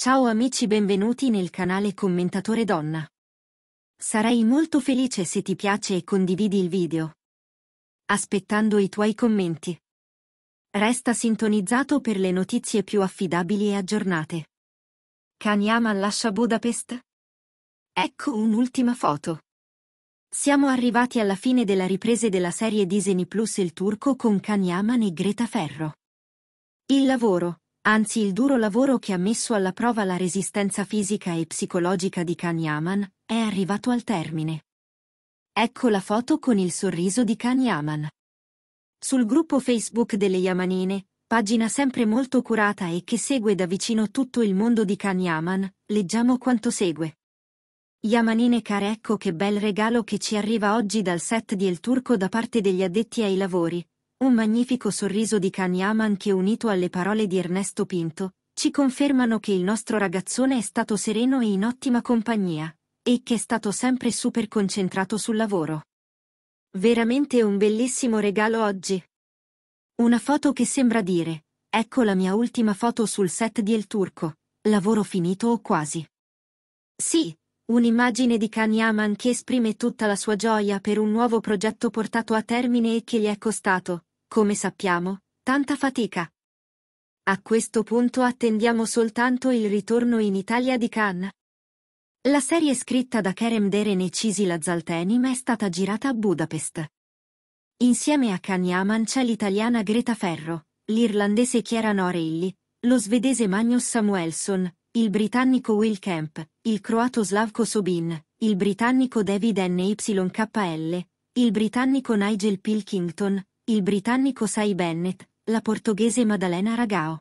Ciao amici benvenuti nel canale Commentatore Donna. Sarei molto felice se ti piace e condividi il video. Aspettando i tuoi commenti. Resta sintonizzato per le notizie più affidabili e aggiornate. Kanyama lascia Budapest? Ecco un'ultima foto. Siamo arrivati alla fine della riprese della serie Disney Plus Il Turco con Kanyaman e Greta Ferro. Il lavoro, anzi il duro lavoro che ha messo alla prova la resistenza fisica e psicologica di Khan Yaman, è arrivato al termine. Ecco la foto con il sorriso di Khan Yaman. Sul gruppo Facebook delle Yamanine, pagina sempre molto curata e che segue da vicino tutto il mondo di Khan Yaman, leggiamo quanto segue. Yamanine care ecco che bel regalo che ci arriva oggi dal set di El Turco da parte degli addetti ai lavori, un magnifico sorriso di Kanyaman che unito alle parole di Ernesto Pinto, ci confermano che il nostro ragazzone è stato sereno e in ottima compagnia, e che è stato sempre super concentrato sul lavoro. Veramente un bellissimo regalo oggi. Una foto che sembra dire, ecco la mia ultima foto sul set di El Turco, lavoro finito o quasi. Sì, un'immagine di Kanyaman che esprime tutta la sua gioia per un nuovo progetto portato a termine e che gli è costato, come sappiamo, tanta fatica. A questo punto attendiamo soltanto il ritorno in Italia di Khan. La serie scritta da Kerem Deren e Cisila Zaltenim è stata girata a Budapest. Insieme a Khan Yaman c'è l'italiana Greta Ferro, l'irlandese Chiara Norelli, lo svedese Magnus Samuelson, il britannico Will Kemp, il croato Slavko Sobin, il britannico David NYKL, il britannico Nigel Pilkington, il britannico Sai Bennett, la portoghese Maddalena Ragao.